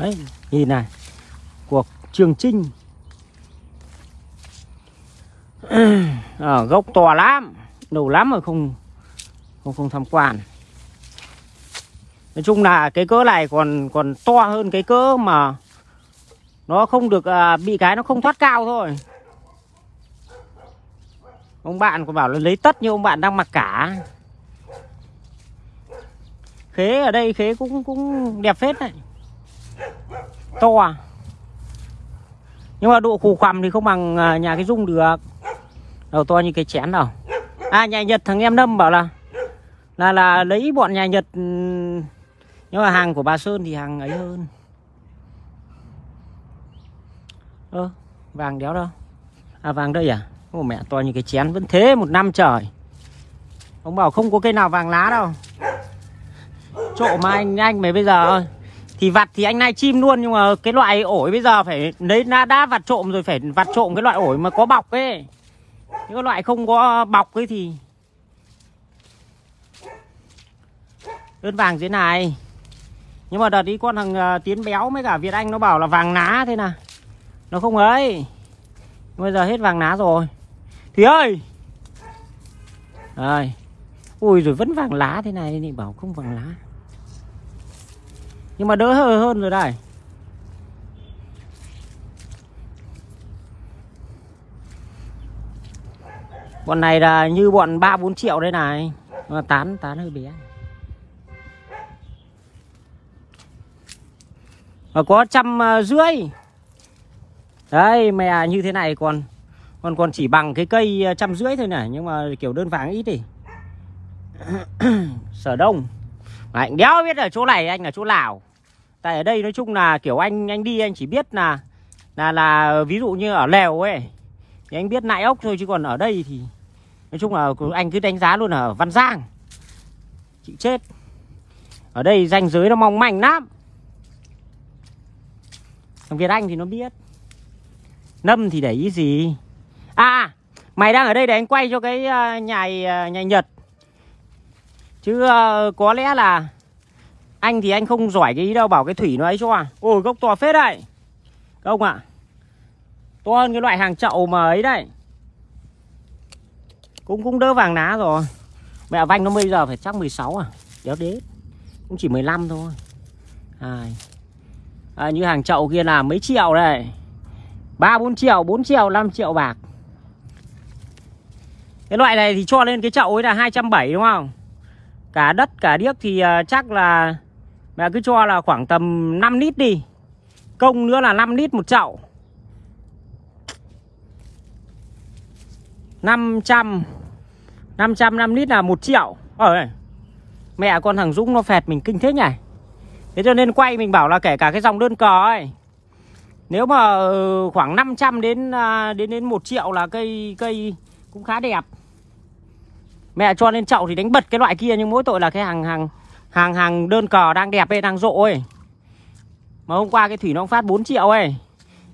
đấy nhìn này. Cuộc trường trinh à, gốc to lắm đầu lắm mà không không không tham quan. Nói chung là cái cỡ này còn còn to hơn cái cỡ mà nó không được à, bị cái nó không thoát cao thôi. Ông bạn còn bảo là lấy tất như ông bạn đang mặc cả. Khế ở đây khế cũng cũng đẹp phết đấy to à? nhưng mà độ khù khoằm thì không bằng à, nhà cái dung được. Đầu to như cái chén đâu à nhà nhật thằng em đâm bảo là là là lấy bọn nhà nhật ừ, nhưng mà hàng của bà sơn thì hàng ấy hơn. Ơ, vàng đéo đâu? À vàng đây à? Ô, mẹ, to như cái chén, vẫn thế một năm trời. Ông bảo không có cây nào vàng lá đâu. Trộm mà anh anh mấy bây giờ ơi thì vặt thì anh này chim luôn nhưng mà cái loại ổi bây giờ phải lấy đã, đã vặt trộm rồi phải vặt trộm cái loại ổi mà có bọc ấy. Những cái loại không có bọc ấy thì đơn vàng thế này. Nhưng mà đợt đi con thằng à, tiến béo với cả việt anh nó bảo là vàng ná thế nào. Nó không ấy. Bây giờ hết vàng ná rồi. Thì ơi! Đây ui rồi vẫn vàng lá thế này thì bảo không vàng lá nhưng mà đỡ hơn hơn rồi đây. Bọn này là như bọn ba bốn triệu đây này. Mà tán tán hơi bé. Mà có trăm à, rưỡi. Đấy, mẹ, như thế này còn còn còn chỉ bằng cái cây à, trăm rưỡi thôi này nhưng mà kiểu đơn vàng ít đi. Sở đông. Mà anh đéo biết ở chỗ này, anh ở chỗ nào? Tại ở đây nói chung là kiểu anh anh đi anh chỉ biết là là là ví dụ như ở lèo ấy, thì anh biết nại ốc thôi, chứ còn ở đây thì nói chung là anh cứ đánh giá luôn ở văn giang. Chịu chết. Ở đây ranh giới nó mong manh lắm. Thằng việt anh thì nó biết. Nâm thì để ý gì? À mày đang ở đây để anh quay cho cái nhà nhà à, nhật. Chứ ờ, có lẽ là anh thì anh không giỏi cái ý đâu bảo cái thủy nó ấy cho à. Ôi gốc to phết đấy. Các ông ạ. To hơn cái loại hàng chậu mà ấy đấy. Cũng cũng đỡ vàng ná rồi. Mẹ vanh nó bây giờ phải chắc 16 à. Đéo đế. Cũng chỉ 15 thôi. À, à, như hàng chậu kia là mấy triệu đây. Ba bốn triệu 4 triệu 5 triệu bạc. Cái loại này thì cho lên cái chậu ấy là 270 đúng không? Cả đất cả điếc thì à, chắc là mẹ cứ cho là khoảng tầm 5 lít đi. Công nữa là 5 lít một chậu. 500 500 5 lít là 1 triệu. Ở đây Mẹ con thằng Dũng nó phẹt mình kinh thế nhỉ? Thế cho nên quay mình bảo là kể cả cái dòng đơn cờ ấy, Nếu mà ờ, khoảng 500 à, đến đến đến 1 triệu là cây cây cũng khá đẹp. Mẹ cho lên chậu thì đánh bật cái loại kia, Nhưng mỗi tội là cái hàng hàng hàng hàng đơn cờ đang đẹp ấy, đang rộ ấy. Mà hôm qua cái thủy nó phát 4 triệu ấy.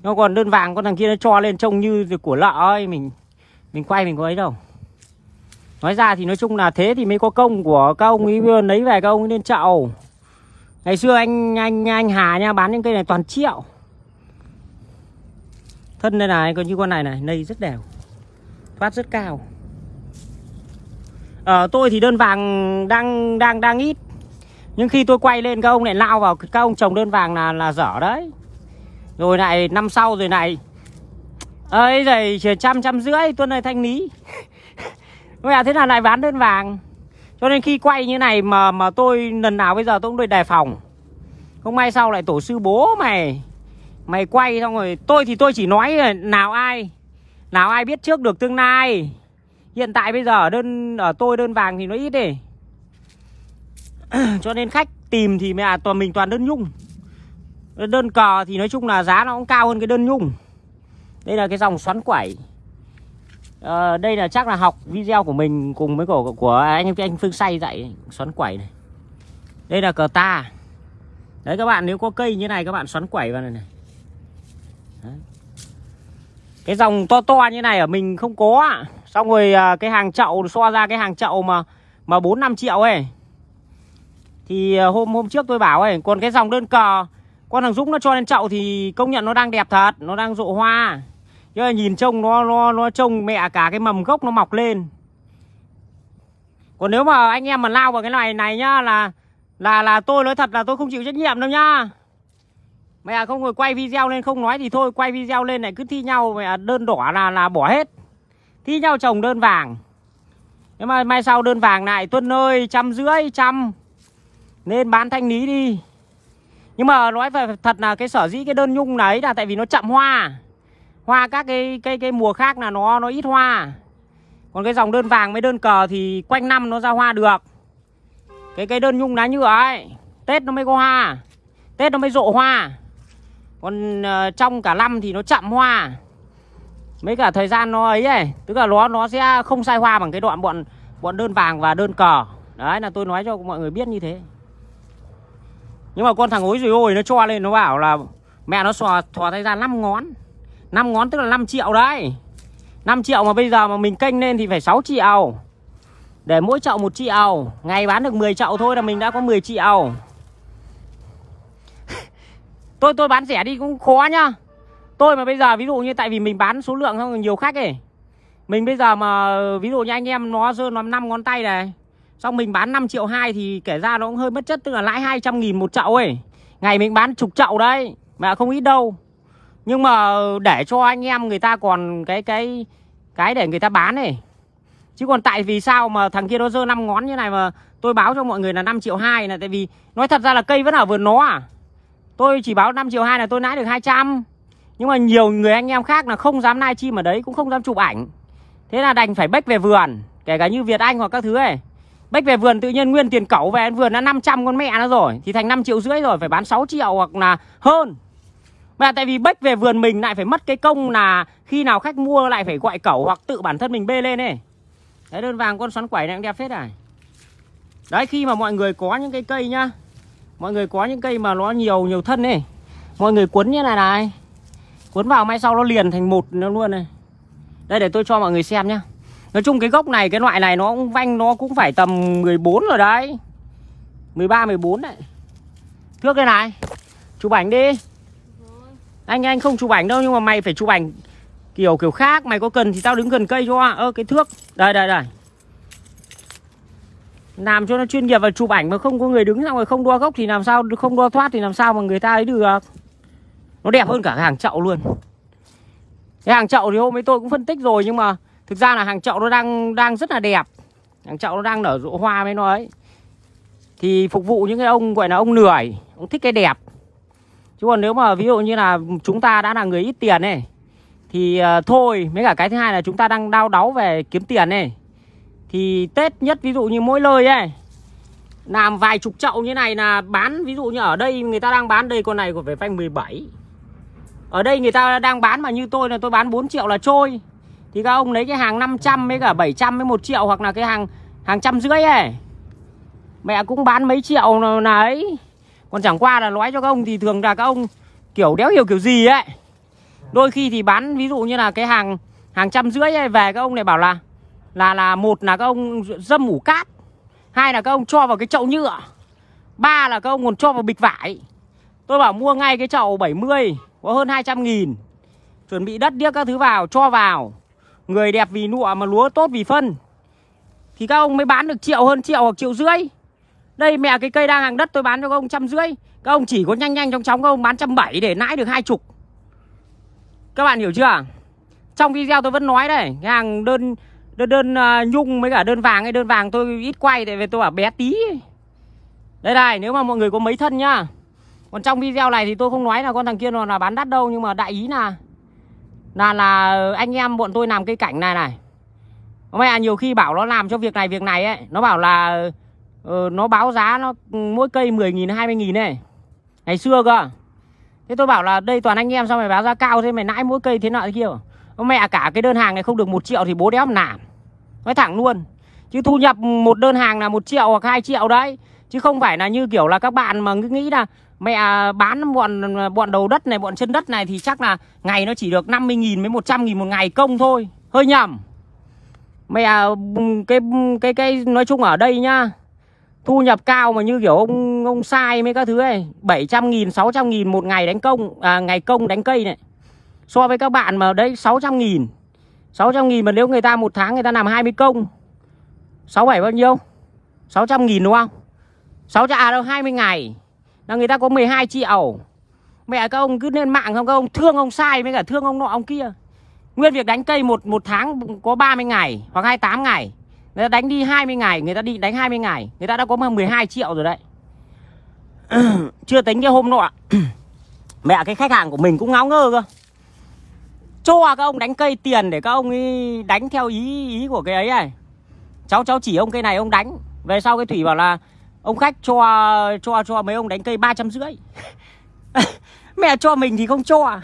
Nó còn đơn vàng con thằng kia nó cho lên trông như của lợ ấy. Mình mình quay mình có ấy đâu. Nói ra thì nói chung là thế thì mới có công của các ông ấy lấy về các ông ấy lên chậu. Ngày xưa anh anh anh Hà nha bán những cây này toàn triệu. Thân đây này còn như con này này Nây rất đều. Thoát rất cao. Ở tôi thì đơn vàng đang đang đang ít. Nhưng khi tôi quay lên, các ông lại lao vào, Các ông trồng đơn vàng là là dở đấy. Rồi lại năm sau rồi này ấy rồi chỉ trăm trăm rưỡi tuần này thanh lý. Mẹ thế là lại bán đơn vàng? Cho nên khi quay như này mà mà tôi, lần nào bây giờ tôi cũng được đề phòng. Không may sau lại tổ sư bố mày. Mày quay xong rồi, Tôi thì tôi chỉ nói là nào ai Nào ai biết trước được tương lai. Hiện tại bây giờ ở đơn, ở tôi đơn vàng thì nó ít đi. Cho nên khách tìm thì mẹ à, toàn mình toàn đơn nhung. Đơn cờ thì nói chung là giá nó cũng cao hơn cái đơn nhung. Đây là cái dòng xoắn quẩy. À, đây là chắc là học video của mình cùng với của của anh anh Phương Say dạy xoắn quẩy này. Đây là cờ ta. Đấy các bạn nếu có cây như này các bạn xoắn quẩy vào này này. Đấy. cái dòng to to như này ở mình không có xong rồi à, cái hàng chậu so ra cái hàng chậu mà mà bốn năm triệu ấy thì ờ, hôm hôm trước tôi bảo ấy còn cái dòng đơn cờ, con thằng Dũng nó cho lên chậu thì công nhận nó đang đẹp thật, nó đang rộ hoa. Nhưng nhìn trông nó nó nó trông mẹ cả cái mầm gốc nó mọc lên. Còn nếu mà anh em mà lao vào cái này này nhá, là là là tôi nói thật là tôi không chịu trách nhiệm đâu nhá. Mẹ không ngồi quay video lên, không nói thì thôi, quay video lên này cứ thi nhau, mẹ đơn đỏ là là bỏ hết. Thi nhau trồng đơn vàng. Thế mà mai sau đơn vàng này tuân ơi, trăm rưỡi, trăm nên bán thanh lý đi. Nhưng mà nói về thật là cái sở dĩ cái đơn nhung đấy là tại vì nó chậm hoa. Hoa các cái cái cái mùa khác là nó nó ít hoa. Còn cái dòng đơn vàng với đơn cờ thì quanh năm nó ra hoa được. Cái cái đơn nhung lá nhựa ấy tết nó mới có hoa. Tết nó mới rộ hoa. Còn uh, trong cả năm thì nó chậm hoa. Mấy cả thời gian nó ấy ấy tức là nó nó sẽ không sai hoa bằng cái đoạn bọn bọn đơn vàng và đơn cờ. Đấy là tôi nói cho mọi người biết như thế nhưng mà con thằng ối rồi ôi, nó cho lên, nó bảo là mẹ nó xò thò tay ra 5 ngón. 5 ngón tức là 5 triệu đấy. 5 triệu mà bây giờ mà mình kênh lên thì phải 6 triệu. Để mỗi chậu 1 triệu. Ngày bán được 10 chậu thôi là mình đã có 10 triệu. Tôi tôi bán rẻ đi cũng khó nhá. Tôi mà bây giờ ví dụ như tại vì mình bán số lượng không nhiều khách ấy. Mình bây giờ mà, ví dụ như anh em nó rơi nó 5 ngón tay này Xong mình bán 5 triệu 2 thì kể ra nó cũng hơi mất chất Tức là lãi 200 nghìn một chậu ấy Ngày mình bán chục chậu đấy Mà không ít đâu Nhưng mà để cho anh em người ta còn cái cái cái để người ta bán này Chứ còn tại vì sao mà thằng kia nó dơ 5 ngón như này mà tôi báo cho mọi người là 5 triệu 2 là tại vì nói thật ra là cây vẫn ở vườn nó à. Tôi chỉ báo 5 triệu 2 là tôi lãi được 200. Nhưng mà nhiều người anh em khác là không dám live chim ở đấy cũng không dám chụp ảnh. Thế là đành phải bách về vườn, kể cả như Việt Anh hoặc các thứ ấy. Bách về vườn tự nhiên nguyên tiền cẩu về vườn đã 500 con mẹ nó rồi thì thành 5 triệu rưỡi rồi, phải bán 6 triệu hoặc là hơn. Mà tại vì bách về vườn mình lại phải mất cái công là khi nào khách mua lại phải gọi cẩu hoặc tự bản thân mình bê lên ấy. Đấy, đơn vàng con xoắn quẩy này cũng đẹp phết này. Đấy, khi mà mọi người có những cái cây nhá. Mọi người có những cây mà nó nhiều nhiều thân này. Mọi người cuốn như này này. Cuốn vào, mai sau nó liền thành một nó luôn này. Đây, để tôi cho mọi người xem nhá. Nói chung cái gốc này, cái loại này nó cũng vanh, nó cũng phải tầm 14 rồi đấy. 13 14 đấy. Thước đây này. Chụp ảnh đi. Anh anh không chụp ảnh đâu, nhưng mà mày phải chụp ảnh kiểu kiểu khác mày có cần thì tao đứng gần cây cho ơ, cái thước đây đây đây làm cho nó chuyên nghiệp và chụp ảnh mà không có người đứng xong rồi không đo gốc thì làm sao, không đo thoát thì làm sao mà người ta ấy được nó đẹp hơn cả cái hàng chậu luôn cái hàng chậu thì hôm ấy tôi cũng phân tích rồi, nhưng mà thực ra là hàng chậu nó đang đang rất là đẹp. Hàng chậu nó đang nở rộ hoa với nó ấy. Thì phục vụ những cái ông gọi là ông lười ông thích cái đẹp. Chứ còn nếu mà ví dụ như là chúng ta đã là người ít tiền này thì uh, thôi mấy cả cái thứ hai là chúng ta đang đau đáu về kiếm tiền này thì tết nhất ví dụ như mỗi lời ấy làm vài chục chậu như này là bán. Ví dụ như ở đây người ta đang bán đây con này của phải phanh 17 ở đây người ta đang bán mà như tôi là tôi bán 4 triệu là trôi thì các ông lấy cái hàng 500 với cả 700 với 1 triệu hoặc là cái hàng hàng trăm rưỡi ấy. Mẹ cũng bán mấy triệu là ấy. Còn chẳng qua là nói cho các ông thì thường là các ông kiểu đéo hiểu kiểu gì ấy. Đôi khi thì bán ví dụ như là cái hàng hàng trăm rưỡi ấy, về các ông này bảo là là là một là các ông dâm ủ cát hai là các ông cho vào cái chậu nhựa ba là các ông còn cho vào bịch vải. Tôi bảo mua ngay cái chậu 70 có hơn 200 nghìn. Chuẩn bị đất điếc các thứ vào cho vào người đẹp vì nụa mà lúa tốt vì phân. Thì các ông mới bán được triệu hơn triệu hoặc triệu rưỡi. Đây mẹ cái cây đang hàng đất tôi bán cho các ông trăm rưỡi. Các ông chỉ có nhanh nhanh chóng chóng các ông bán trăm bảy để lãi được hai chục. Các bạn hiểu chưa? Trong video tôi vẫn nói đây cái hàng đơn đơn đơn uh, nhung với cả đơn vàng hay đơn vàng tôi ít quay tại vì tôi bảo bé tí. Đây này nếu mà mọi người có mấy thân nhá. Còn trong video này thì tôi không nói là con thằng kia nó là bán đắt đâu nhưng mà đại ý là là là anh em bọn tôi làm cây cảnh này này. Mẹ nhiều khi bảo nó làm cho việc này việc này ấy nó bảo là uh, nó báo giá nó ừ, mỗi cây 10 nghìn 20 nghìn này ngày xưa cơ. Thế tôi bảo là đây toàn anh em sao mày báo giá cao thế mày nãi mỗi cây thế nọ thế kia. Mẹ cả cái đơn hàng này không được một triệu thì bố đéo làm Nói thẳng luôn. Chứ thu nhập một đơn hàng là một triệu hoặc hai triệu đấy. Chứ không phải là như kiểu là các bạn mà cứ nghĩ là Mẹ bán bọn bọn đầu đất này, bọn chân đất này thì chắc là ngày nó chỉ được 50 nghìn với 100 nghìn một ngày công thôi. Hơi nhầm. Mẹ cái cái cái nói chung ở đây nhá thu nhập cao mà như kiểu ông ông sai mấy các thứ ấy 700 nghìn 600 nghìn một ngày đánh công à, ngày công đánh cây này. So với các bạn mà đấy 600 nghìn 600 nghìn mà nếu người ta một tháng người ta làm 20 công 67 bao nhiêu? 600 nghìn đúng không? 600 à đâu? 20 ngày. Là người ta có 12 triệu. Mẹ các ông cứ lên mạng không các ông thương ông sai với cả thương ông nọ ông kia. Nguyên việc đánh cây một một tháng có 30 ngày hoặc 28 ngày. Người ta đánh đi 20 ngày, người ta đi đánh 20 ngày. Người ta đã có 12 triệu rồi đấy. Chưa tính cái hôm nọ. Mẹ cái khách hàng của mình cũng ngáo ngơ cơ. Cho à, các ông đánh cây tiền để các ông ấy đánh theo ý ý của cái ấy này. Cháu cháu chỉ ông cây này ông đánh. Về sau cái thủy bảo là ông khách cho cho cho mấy ông đánh cây ba trăm rưỡi. Mẹ cho mình thì không cho à?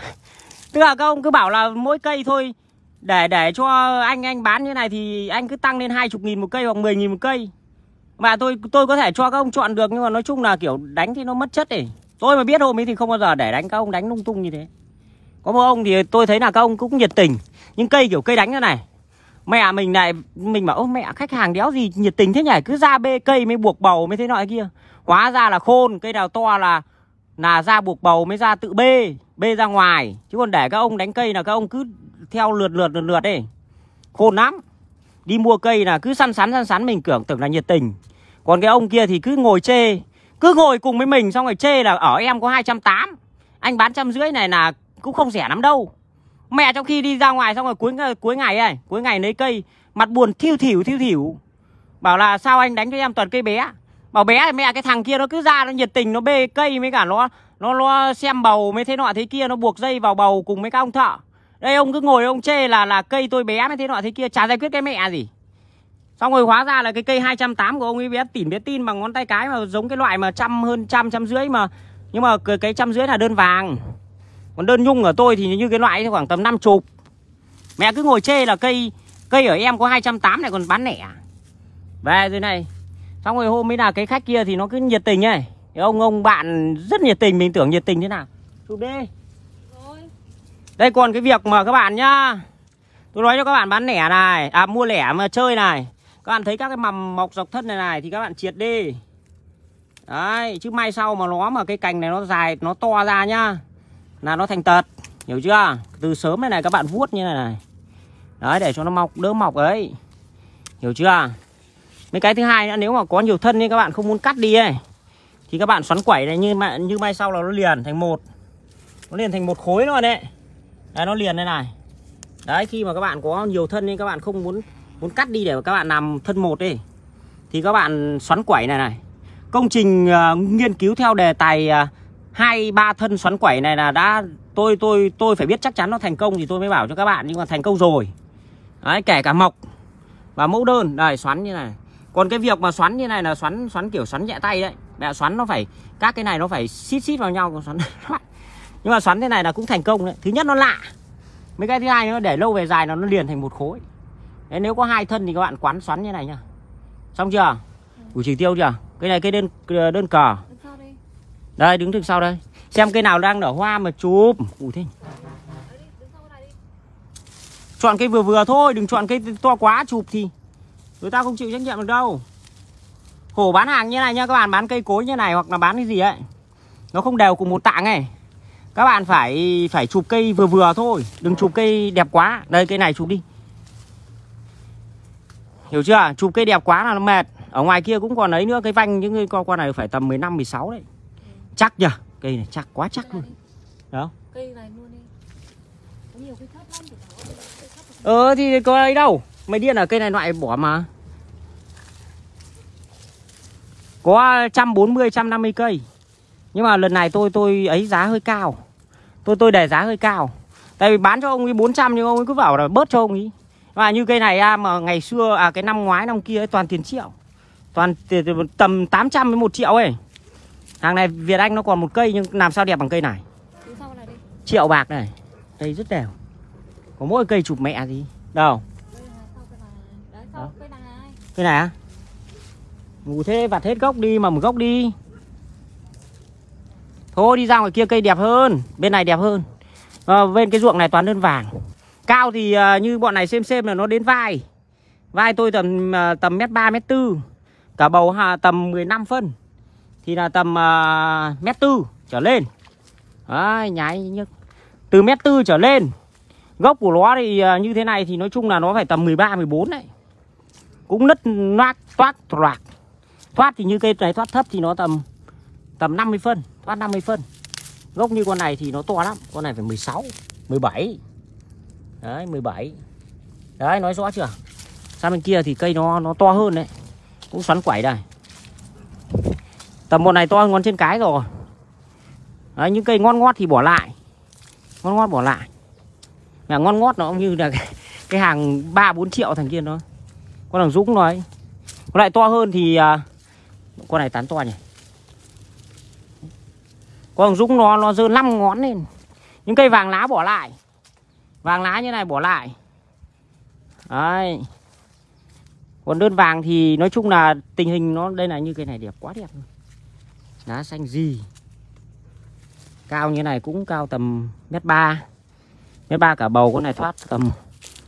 tức là các ông cứ bảo là mỗi cây thôi. Để để cho anh anh bán như này thì anh cứ tăng lên hai chục nghìn một cây hoặc 10 nghìn một cây. Mà tôi tôi có thể cho các ông chọn được nhưng mà nói chung là kiểu đánh thì nó mất chất ấy tôi mà biết hôm ấy thì không bao giờ để đánh các ông đánh lung tung như thế. Có một ông thì tôi thấy là các ông cũng nhiệt tình. Nhưng cây kiểu cây đánh như này mẹ mình này, mình bảo mẹ, khách hàng đéo gì nhiệt tình thế nhỉ? Cứ ra bê cây mới buộc bầu mới thế nọ kia. Hóa ra là khôn, cây nào to là là ra buộc bầu mới ra tự bê bê ra ngoài. Chứ còn để các ông đánh cây là các ông cứ theo lượt lượt lượt lượt đi. Khôn lắm. Đi mua cây là cứ săn, sắn săn, sắn, mình tưởng tưởng là nhiệt tình. Còn cái ông kia thì cứ ngồi chê. Cứ ngồi cùng với mình, xong rồi chê là, ở em có hai trăm tám, anh bán trăm rưỡi này là cũng không rẻ lắm đâu mẹ trong khi đi ra ngoài xong rồi cuối cuối ngày ấy cuối ngày lấy cây mặt buồn thiêu thỉu thiêu thỉu. Bảo là sao anh đánh cho em toàn cây bé bảo bé thì mẹ cái thằng kia nó cứ ra nó nhiệt tình nó bê cây với cả nó nó nó xem bầu mấy thế nọ thế kia nó buộc dây vào bầu cùng mấy các ông thợ. Đây ông cứ ngồi ông chê là là cây tôi bé mấy thế nọ thế kia chả giải quyết cái mẹ gì. Xong rồi hóa ra là cái cây 280 của ông ấy bé tỉn bé tin bằng ngón tay cái mà giống cái loại mà trăm hơn trăm trăm rưỡi mà nhưng mà cái, cái trăm rưỡi là đơn vàng còn đơn nhung ở tôi thì như cái loại khoảng tầm năm chục. Mẹ cứ ngồi chê là cây cây ở em có 280 này còn bán lẻ à? về rồi này. Xong rồi hôm ấy là cái khách kia thì nó cứ nhiệt tình ấy. Cái ông ông bạn rất nhiệt tình, mình tưởng nhiệt tình thế nào? Chụp đi đây, còn cái việc mà các bạn nhá. Tôi nói cho các bạn bán lẻ này à mua lẻ mà chơi này. Các bạn thấy các cái mầm mọc dọc thân này này thì các bạn triệt đi. Đấy, chứ mai sau mà nó mà cái cành này nó dài, nó to ra nhá là nó thành tật hiểu chưa? Từ sớm này này các bạn vuốt như này này. Đấy để cho nó mọc đỡ mọc ấy. Hiểu chưa? Mấy cái thứ hai nữa nếu mà có nhiều thân nhưng các bạn không muốn cắt đi ấy thì các bạn xoắn quẩy này như mà như mai sau là nó liền thành một. Nó liền thành một khối luôn đấy đấy nó liền đây này. Đấy khi mà các bạn có nhiều thân nên các bạn không muốn muốn cắt đi để các bạn làm thân một đi thì các bạn xoắn quẩy này này. Công trình uh, nghiên cứu theo đề tài uh, hai ba thân xoắn quẩy này là đã tôi tôi tôi phải biết chắc chắn nó thành công thì tôi mới bảo cho các bạn nhưng mà thành công rồi. Đấy kể cả mộc và mẫu đơn. Đây xoắn như này. Còn cái việc mà xoắn như này là xoắn xoắn kiểu xoắn nhẹ tay đấy. Mẹ xoắn nó phải các cái này nó phải xít xít vào nhau xoắn. Nhưng mà xoắn thế này là cũng thành công đấy. Thứ nhất nó lạ. Mấy cái thứ hai nó để lâu về dài nó nó liền thành một khối. Đấy, nếu có hai thân thì các bạn quán xoắn như này nhá. Xong chưa? Đủ chỉ tiêu chưa? Cái này cái đơn đơn cờ đây, đứng từ sau đây. Xem cây nào đang nở hoa mà chụp. Ui thế chọn cây vừa vừa thôi, đừng chọn cây to quá, chụp thì. Người ta không chịu trách nhiệm được đâu. Hổ bán hàng như này nha, các bạn bán cây cối như này hoặc là bán cái gì ấy, nó không đều cùng một tạng này các bạn phải phải chụp cây vừa vừa thôi, đừng chụp cây đẹp quá. Đây, cây này chụp đi. Hiểu chưa? Chụp cây đẹp quá là nó mệt. Ở ngoài kia cũng còn ấy nữa cây vanh những cái con này phải tầm 15 16 đấy chắc nhỉ cây này chắc quá chắc luôn. Đó. Cây này luôn đi. Có nhiều cây thấp lắm ờ thì có ấy đâu. Mày điên ở cây này loại bỏ mà. Có 140 150 cây. Nhưng mà lần này tôi tôi ấy giá hơi cao. Tôi tôi để giá hơi cao. Tại vì bán cho ông ấy 400 nhưng ông ấy cứ bảo là bớt cho ông ấy. Và như cây này à, mà ngày xưa à cái năm ngoái năm kia ấy, toàn tiền triệu. Toàn tầm 800 với 1 triệu ấy hàng này Việt Anh nó còn một cây nhưng làm sao đẹp bằng cây này? Triệu bạc này đây rất đều. Có mỗi cây chụp mẹ gì? Đâu? Cây này. Á? Ngủ thế vặt hết gốc đi mà một gốc đi. Thôi đi ra ngoài kia cây đẹp hơn bên này đẹp hơn. À, bên cái ruộng này toàn đơn vàng. Cao thì uh, như bọn này xem xem là nó đến vai. Vai tôi tầm uh, tầm mét ba mét tư. Cả bầu hà tầm 15 phân thì là tầm uh, mét tư trở lên. Đấy nhái nhức. Từ mét tư trở lên gốc của nó thì uh, như thế này thì nói chung là nó phải tầm 13 14 đấy. Cũng nứt noác toát thoạt thoát thì như cây này thoát thấp thì nó tầm tầm 50 phân thoát 50 phân. Gốc như con này thì nó to lắm con này phải 16 17 đấy 17 đấy nói rõ chưa? Sang bên kia thì cây nó nó to hơn đấy. Cũng xoắn quẩy đây tầm một này to hơn ngón trên cái rồi. Đấy, những cây ngon ngót thì bỏ lại. Ngon ngót bỏ lại. Mà ngon ngót nó cũng như là cái, cái hàng ba bốn triệu thằng kia nó. Con thằng dũng nói con lại to hơn thì uh, con này tán to nhỉ? Con thằng dũng nó nó dơ 5 ngón lên. Những cây vàng lá bỏ lại. Vàng lá như này bỏ lại. Đấy. Còn đơn vàng thì nói chung là tình hình nó đây là như cây này đẹp quá đẹp lá xanh gì? Cao như này cũng cao tầm mét ba. Mét ba cả bầu con này thoát tầm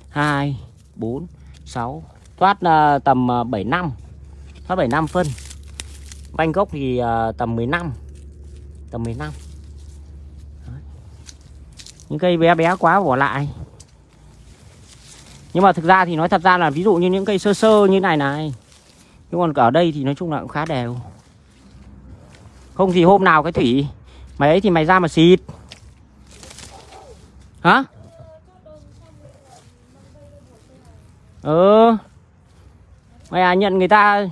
2 4 6 thoát uh, tầm ờ, bảy 7 năm. Thoát 7 năm phân. Banh gốc thì uh, tầm 15 tầm 15 Đấy. những cây bé bé quá bỏ lại. Nhưng mà thực ra thì nói thật ra là ví dụ như những cây sơ sơ như này này. Nhưng còn ở đây thì nói chung là cũng khá đều không thì hôm nào cái thủy mày ấy thì mày ra mà xịt. Hả? Ừ. Mày à nhận người ta.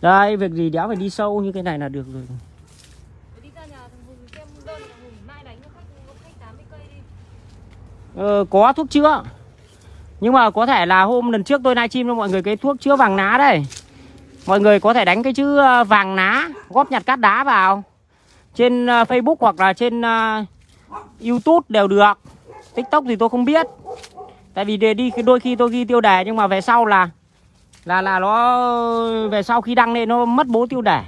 Đây việc gì đéo phải đi sâu như cái này là được rồi. Ờ, có thuốc chữa. Nhưng mà có thể là hôm lần trước tôi livestream cho mọi người cái thuốc chữa vàng ná đây Mọi người có thể đánh cái chữ ờ, vàng ná, Góp nhặt cát đá vào. Trên ờ, Facebook hoặc là trên ờ, Youtube đều được. TikTok thì tôi không biết. Tại vì để đi, đôi khi tôi ghi tiêu đề Nhưng mà về sau là Là là nó, Về sau khi đăng lên nó mất bố tiêu đề.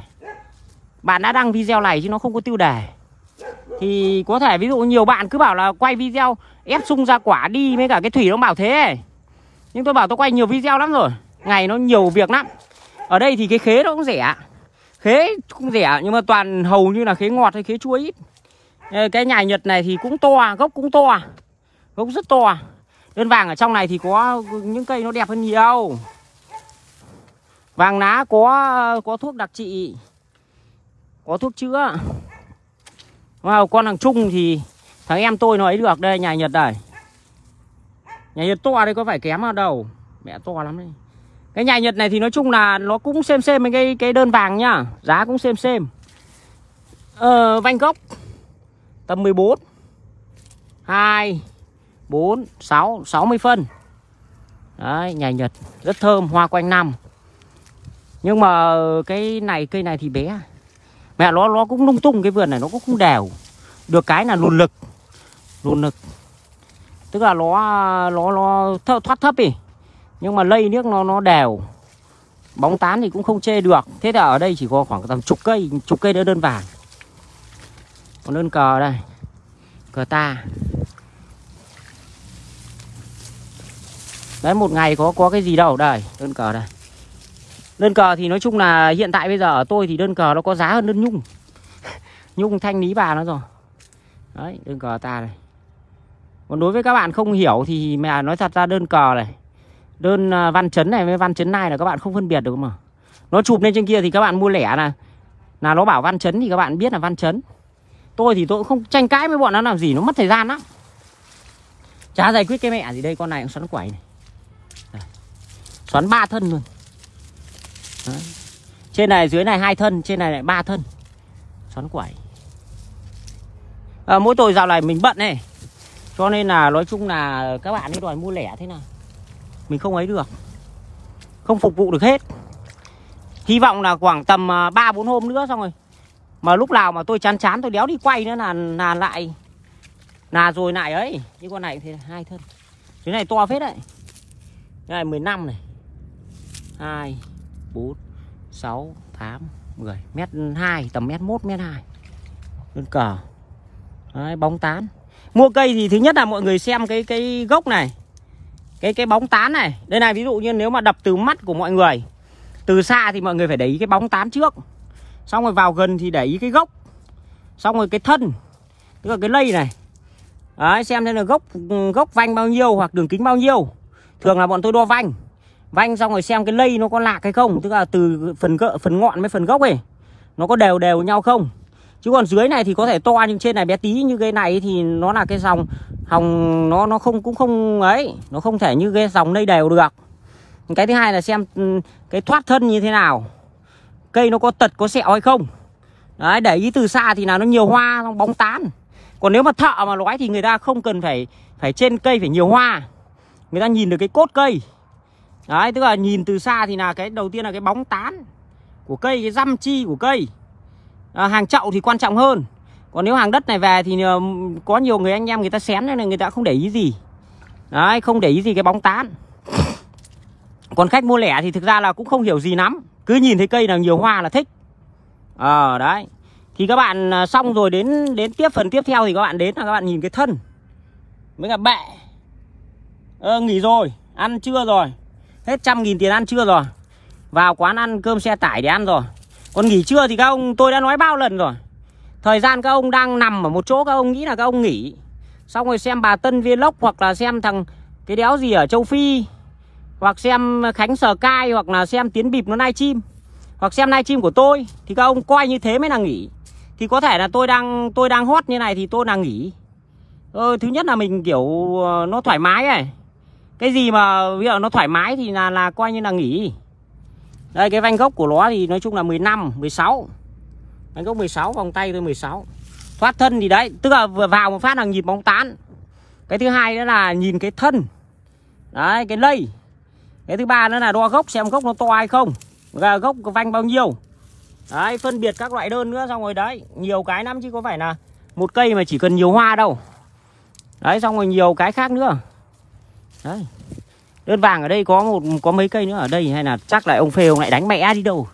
Bạn đã đăng video này chứ nó không có tiêu đề. Thì có thể ví dụ nhiều bạn cứ bảo là quay video, ép sung ra quả đi với cả cái thủy nó bảo thế. Nhưng tôi bảo tôi quay nhiều video lắm rồi. Ngày nó nhiều việc lắm ở đây thì cái khế nó cũng rẻ khế cũng rẻ nhưng mà toàn hầu như là khế ngọt hay khế chua ít. Cái nhà nhật này thì cũng to gốc cũng to gốc rất to. Đơn vàng ở trong này thì có những cây nó đẹp hơn nhiều. Vàng lá có có thuốc đặc trị có thuốc chữa. Wow, con hàng trung thì Thằng em tôi nó ấy được đây nhà Nhật đây. Nhà Nhật to đây có phải kém ở đâu? Mẹ to lắm đấy. Cái nhà Nhật này thì nói chung là nó cũng xem xem với cái cái đơn vàng nhá. Giá cũng xem xem. Ờ vanh gốc Tầm 14 2 4 6 60 phân. Đấy nhà Nhật. Rất thơm, hoa quanh năm. Nhưng mà cái này, cây này thì bé. Mẹ nó nó cũng lung tung, cái vườn này nó cũng không đều. Được cái là lùn lực. Lùn lực. Tức là nó nó nó th thoát thấp đi nhưng mà lây nước nó nó đều. Bóng tán thì cũng không chê được. Thế là ở đây chỉ có khoảng tầm chục cây chục cây đỡ đơn vàng. Còn đơn cờ đây. Cờ ta. Đấy, một ngày có có cái gì đâu. Đây, đơn cờ đây. Đơn cờ thì nói chung là hiện tại bây giờ ở tôi thì đơn cờ nó có giá hơn đơn nhung. Nhung, thanh lý bà nó rồi. Đấy, đơn cờ ta này còn đối với các bạn không hiểu thì mẹ nói thật ra đơn cờ này đơn à, văn chấn này với văn chấn này là các bạn không phân biệt được mà. Nó chụp lên trên kia thì các bạn mua lẻ là là nó bảo văn chấn thì các bạn biết là văn chấn. Tôi thì tôi cũng không tranh cãi với bọn nó làm gì nó mất thời gian lắm. Chả giải quyết cái mẹ gì đây con này cũng xoắn quẩy này. Xoắn ba thân luôn. Đấy. trên này dưới này hai thân trên này lại ba thân. Xoắn quẩy. À, mỗi tôi dạo này mình bận này. Cho nên là nói chung là các bạn đi đòi mua lẻ thế nào mình không ấy được. Không phục vụ được hết. Hy vọng là khoảng tầm à, ba bốn hôm nữa xong rồi. Mà lúc nào mà tôi chán chán tôi đéo đi quay nữa là là lại là rồi lại ấy. Như con này thì hai thân. Cái này to phết đấy. Cái này 15 này. Hai bốn sáu tám mười. Mét hai tầm mét 1 mét hai. Đơn cờ. Đấy, bóng tán. Mua cây thì thứ nhất là mọi người xem cái cái gốc này cái cái bóng tán này, đây này, ví dụ như nếu mà đập từ mắt của mọi người, từ xa thì mọi người phải để ý cái bóng tán trước. Xong rồi vào gần thì để ý cái gốc. Xong rồi cái thân, tức là cái lây này. Đấy, xem xem là gốc gốc vanh bao nhiêu hoặc đường kính bao nhiêu. Thường là bọn tôi đo vanh. Vanh xong rồi xem cái lây nó có lạc hay không, tức là từ phần gợ phần ngọn với phần gốc ấy, nó có đều đều nhau không chứ còn dưới này thì có thể to nhưng trên này bé tí, như cái này thì nó là cái dòng hồng nó nó không, cũng không ấy, nó không thể như cái dòng nây đều được. Cái thứ hai là xem ừ, cái thoát thân như thế nào, cây nó có tật, có sẹo hay không. Đấy, để ý từ xa thì là nó nhiều hoa, nó bóng tán. Còn nếu mà thợ mà nói thì người ta không cần phải phải trên cây phải nhiều hoa. Người ta nhìn được cái cốt cây. Đấy, tức là nhìn từ xa thì là cái, đầu tiên là cái bóng tán của cây, cái răm chi của cây à, hàng chậu thì quan trọng hơn. Còn nếu hàng đất này về thì ờ, có nhiều người anh em người ta xén nên người ta không để ý gì. Đấy không để ý gì cái bóng tán. Còn khách mua lẻ thì thực ra là cũng không hiểu gì lắm. Cứ nhìn thấy cây nào nhiều hoa là thích. Ờ à, đấy. Thì các bạn ờ, xong rồi đến đến tiếp phần tiếp theo thì các bạn đến là các bạn nhìn cái thân. Mới gặp bẹ ờ, nghỉ rồi. Ăn trưa rồi. Hết trăm nghìn tiền ăn trưa rồi. Vào quán ăn cơm xe tải để ăn rồi còn nghỉ trưa thì các ông tôi đã nói bao lần rồi. Thời gian các ông đang nằm ở một chỗ các ông nghĩ là các ông nghỉ. Xong rồi xem bà Tân Vlog hoặc là xem thằng cái đéo gì ở châu Phi. Hoặc xem Khánh Sờ Cai hoặc là xem Tiến Bịp nó nai chim hoặc xem nai chim của tôi thì các ông coi như thế mới là nghỉ. Thì có thể là tôi đang tôi đang hot như này thì tôi đang nghỉ. Ờ, thứ nhất là mình kiểu ờ, nó thoải mái ấy. Cái gì mà bây giờ nó thoải mái thì là là coi như là nghỉ đây, cái vanh gốc của nó thì nói chung là 15 16 vanh gốc 16 vòng tay tôi 16 thoát thân thì đấy, tức là vừa vào một phát là nhìn bóng tán. Cái thứ hai nữa là nhìn cái thân. Đấy, cái lây. Cái thứ ba nữa là đo gốc, xem gốc nó to hay không. Gốc vanh bao nhiêu. Đấy, phân biệt các loại đơn nữa, xong rồi đấy, nhiều cái lắm chứ có phải là một cây mà chỉ cần nhiều hoa đâu. Đấy, xong rồi nhiều cái khác nữa. Đấy đơn vàng ở đây có một, có mấy cây nữa ở đây, hay là chắc lại ông phê ông lại đánh mẹ đi đâu?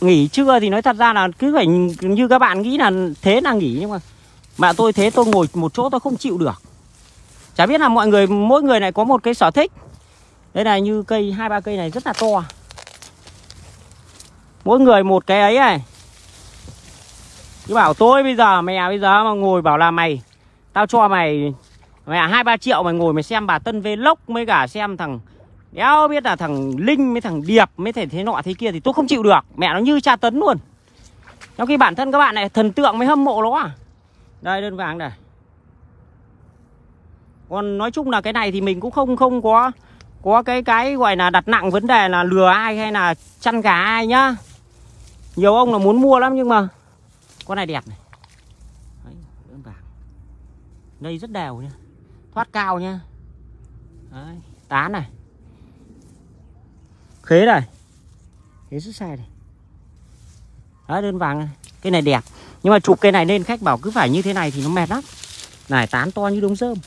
Nghỉ trưa thì nói thật ra là cứ phải như các bạn nghĩ là thế là nghỉ, nhưng mà mà tôi thế tôi ngồi một chỗ tôi không chịu được. Chả biết là mọi người, mỗi người này có một cái sở thích. Đây này như cây, hai ba cây này rất là to. Mỗi người một cái ấy này. Cứ bảo tôi bây giờ, mẹ bây giờ mà ngồi bảo là mày, tao cho mày mẹ à, hai ba triệu mày ngồi mày xem bà Tân Vlog mới cả xem thằng đéo biết là thằng Linh với thằng Điệp mới thể thế nọ thế kia thì tôi không chịu được. Mẹ nó như tra tấn luôn. Trong khi bản thân các bạn này thần tượng mới hâm mộ nó à. Đây đơn vàng này còn nói chung là cái này thì mình cũng không không có có cái cái gọi là đặt nặng vấn đề là lừa ai hay là chăn gà ai nhá. Nhiều ông là muốn mua lắm nhưng mà con này đẹp này. Đấy, đơn vàng. Đây rất đều nha thoát cao nha. Đấy, tán này. Khế này. Khế rất sai này. Đấy, đơn vàng này. cái này đẹp. Nhưng mà chụp cây này lên khách bảo cứ phải như thế này thì nó mệt lắm. Này tán to như đống rơm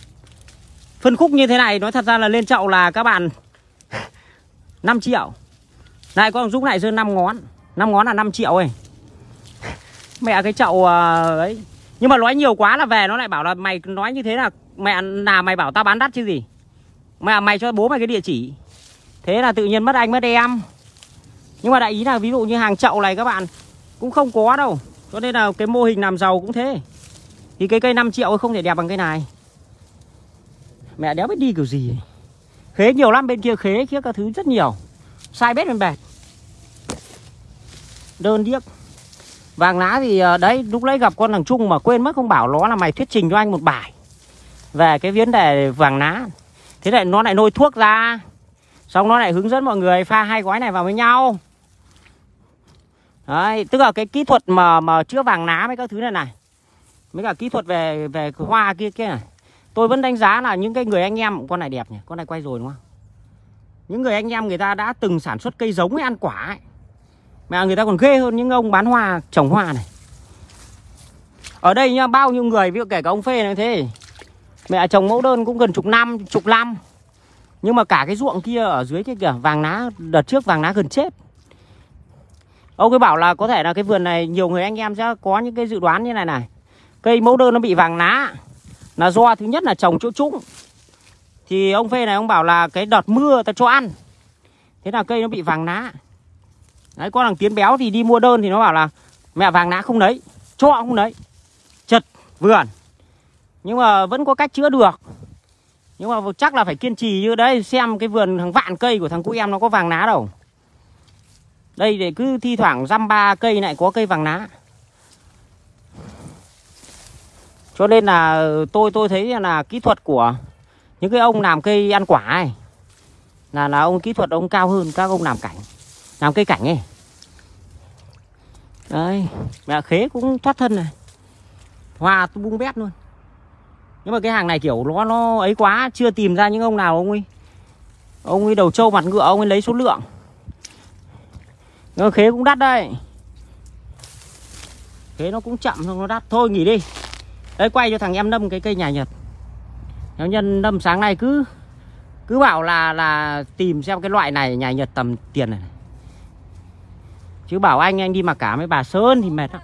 phân khúc như thế này nói thật ra là lên chậu là các bạn 5 triệu. Này con Dũng này sơn 5 ngón. 5 ngón là 5 triệu ấy. Mẹ cái chậu uh, ấy. Nhưng mà nói nhiều quá là về nó lại bảo là mày nói như thế là mẹ là mày bảo tao bán đắt chứ gì? Mẹ, mày cho bố mày cái địa chỉ. Thế là tự nhiên mất anh, mất em. Nhưng mà đại ý là ví dụ như hàng chậu này các bạn, cũng không có đâu. Cho nên là cái mô hình làm giàu cũng thế. Thì cái cây 5 triệu không thể đẹp bằng cái này. Mẹ đéo biết đi kiểu gì. Khế nhiều lắm, bên kia khế kia các thứ rất nhiều. Sai bét bên bẹt. Đơn điếc. Vàng lá thì ờ, đấy, lúc lấy gặp con thằng Trung mà quên mất không bảo, nó là mày thuyết trình cho anh một bài về cái vấn đề vàng lá thế lại nó lại nôi thuốc ra, xong nó lại hướng dẫn mọi người pha hai gói này vào với nhau. Đấy, tức là cái kỹ thuật mà mà chữa vàng lá với các thứ này này, mấy cả kỹ thuật về về hoa kia kia này, tôi vẫn đánh giá là những cái người anh em, con này đẹp nhỉ, con này quay rồi đúng không? Những người anh em người ta đã từng sản xuất cây giống hay ăn quả ấy, mà người ta còn ghê hơn những ông bán hoa, trồng hoa này. Ở đây nhá, bao nhiêu người, ví dụ kể cả ông phê này thế mẹ trồng mẫu đơn cũng gần chục năm chục năm. Nhưng mà cả cái ruộng kia ở dưới cái kìa, vàng lá, đợt trước vàng lá gần chết. Ông ấy bảo là có thể là cái vườn này, nhiều người anh em sẽ có những cái dự đoán như này này. Cây mẫu đơn nó bị vàng lá, là do thứ nhất là trồng chỗ trũng. Thì ông phê này ông bảo là cái đợt mưa ta cho ăn. Thế là cây nó bị vàng lá. Đấy con thằng Tiến béo thì đi mua đơn thì nó bảo là Mẹ vàng lá không lấy, Cho không lấy. Chật, vườn. Nhưng mà vẫn có cách chữa được. Nhưng mà chắc là phải kiên trì như đấy, Xem cái vườn thằng vạn cây của thằng cu em nó có vàng lá đâu. Đây để cứ thi thoảng dăm ba cây lại có cây vàng lá Cho nên là tôi tôi thấy là kỹ thuật của những cái ông làm cây ăn quả ấy, là là ông kỹ thuật ông cao hơn các ông làm cảnh, làm cây cảnh ấy. Đấy mẹ khế cũng thoát thân này. Hoa bung bét luôn nhưng mà cái hàng này kiểu nó nó ấy quá, chưa tìm ra những ông nào ông ấy? Ông ấy đầu trâu mặt ngựa, ông ấy lấy số lượng. Nhưng mà khế cũng đắt đây khế nó cũng chậm, xong nó đắt. Thôi nghỉ đi. Đấy, quay cho thằng em đâm cái cây nhà nhật. Nhóm nhân đâm sáng nay cứ cứ bảo là là tìm xem cái loại này, nhà Nhật tầm tiền này. Chứ bảo anh anh đi mà cả mấy bà Sơn thì mệt lắm.